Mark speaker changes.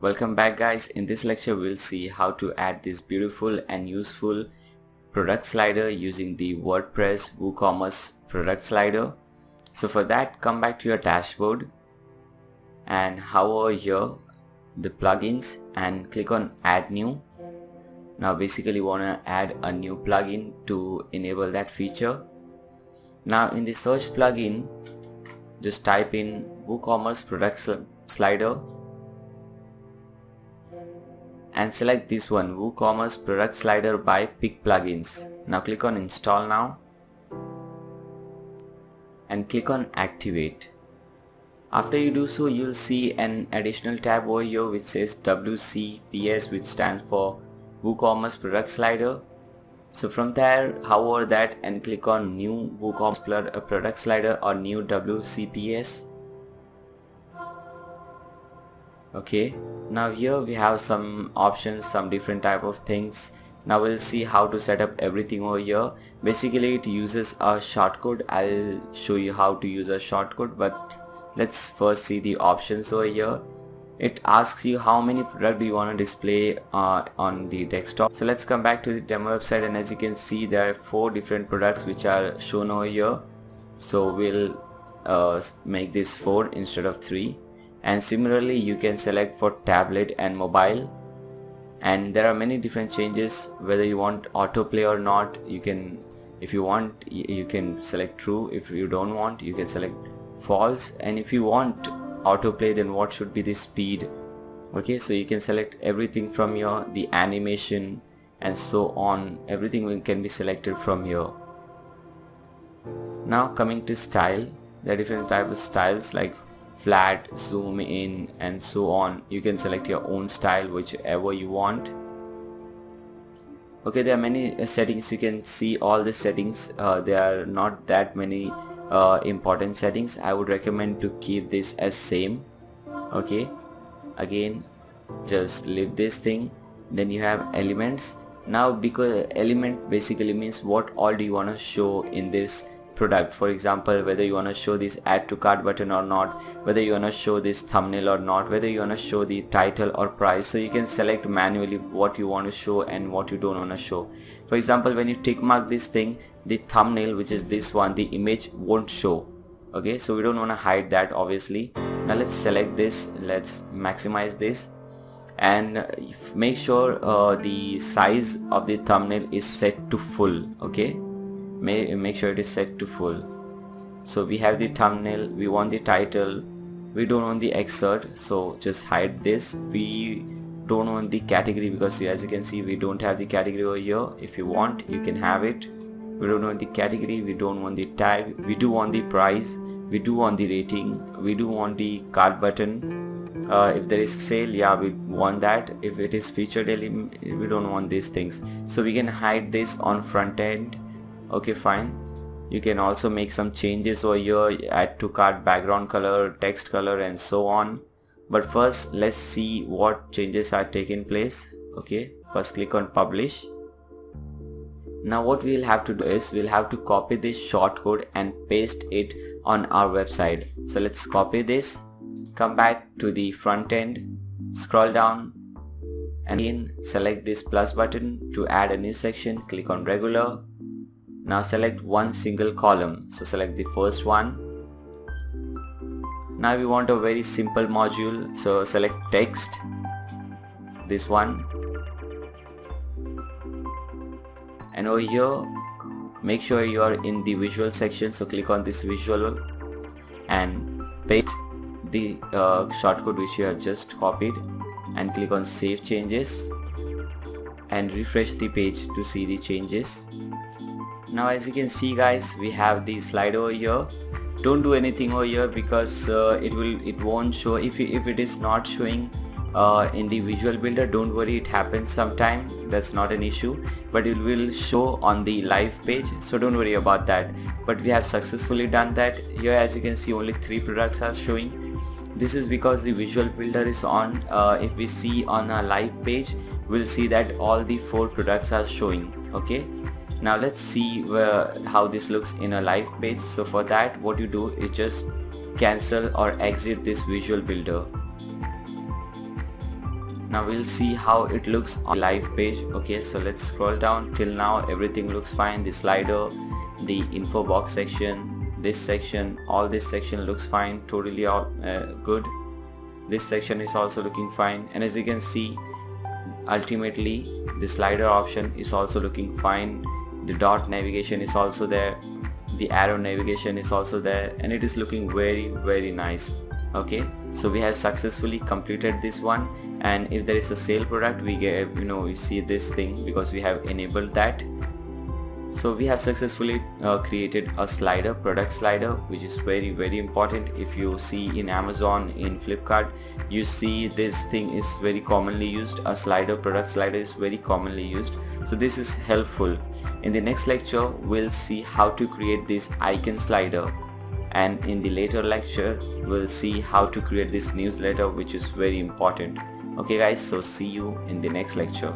Speaker 1: Welcome back guys. In this lecture we'll see how to add this beautiful and useful product slider using the WordPress WooCommerce product slider. So for that come back to your dashboard and hover here the plugins and click on add new. Now basically you want to add a new plugin to enable that feature. Now in the search plugin just type in WooCommerce product sl slider and select this one WooCommerce product slider by Pick Plugins. Now click on install now and click on activate. After you do so you'll see an additional tab over here which says WCPS which stands for WooCommerce product slider. So from there hover that? And click on new WooCommerce uh, product slider or new WCPS. Okay now here we have some options some different type of things. Now we'll see how to set up everything over here. Basically it uses a shortcode. I'll show you how to use a shortcode but let's first see the options over here it asks you how many product do you want to display uh, on the desktop. So let's come back to the demo website and as you can see there are four different products which are shown over here. So we'll uh, make this four instead of three. And similarly you can select for tablet and mobile. And there are many different changes whether you want autoplay or not. You can if you want you can select true. If you don't want you can select false. And if you want autoplay then what should be the speed? Okay so you can select everything from here the animation and so on. Everything can be selected from here. Now coming to style there are different types of styles like flat zoom in and so on. You can select your own style whichever you want. Okay there are many settings. You can see all the settings. Uh, there are not that many uh, important settings I would recommend to keep this as same okay? Again just leave this thing. Then you have elements. Now because element basically means what all do you want to show in this product. For example whether you want to show this add to cart button or not whether you want to show this thumbnail or not whether you want to show the title or price. So you can select manually what you want to show and what you don't want to show. For example when you tick mark this thing the thumbnail which is this one the image won't show. Okay? So we don't want to hide that obviously. Now let's select this. Let's maximize this. And make sure uh, the size of the thumbnail is set to full. Okay make sure it is set to full. So we have the thumbnail we want the title we don't want the excerpt so just hide this. We don't want the category because as you can see we don't have the category over here. If you want you can have it. We don't want the category we don't want the tag we do want the price we do want the rating we do want the cart button. Uh, if there is sale yeah we want that. If it is featured element we don't want these things. So we can hide this on front end okay fine. You can also make some changes over here add to cart background color text color and so on. But first let's see what changes are taking place. Okay first click on publish. Now what we'll have to do is we'll have to copy this shortcode and paste it on our website. So let's copy this come back to the front end scroll down and again select this plus button to add a new section click on regular now select one single column. So select the first one. Now we want a very simple module. So select text. This one. And over here, make sure you are in the visual section. So click on this visual and paste the uh, shortcode which you have just copied and click on save changes and refresh the page to see the changes now as you can see guys we have the slide over here. Don't do anything over here because uh, it will it won't show. If, if it is not showing uh, in the visual builder don't worry it happens sometime. That's not an issue. But it will show on the live page so don't worry about that. But we have successfully done that. Here as you can see only three products are showing. This is because the visual builder is on uh, if we see on a live page we'll see that all the four products are showing okay now let's see where, how this looks in a live page. So for that what you do is just cancel or exit this visual builder. Now we'll see how it looks on live page. Okay so let's scroll down. Till now everything looks fine. The slider the info box section this section all this section looks fine. Totally all uh, good. This section is also looking fine. And as you can see ultimately the slider option is also looking fine the dot navigation is also there the arrow navigation is also there and it is looking very very nice. Okay so we have successfully completed this one and if there is a sale product we get you know we see this thing because we have enabled that. So we have successfully uh, created a slider product slider which is very very important. If you see in Amazon in Flipkart you see this thing is very commonly used. A slider product slider is very commonly used so this is helpful. In the next lecture we'll see how to create this icon slider. And in the later lecture we'll see how to create this newsletter which is very important. Okay guys so see you in the next lecture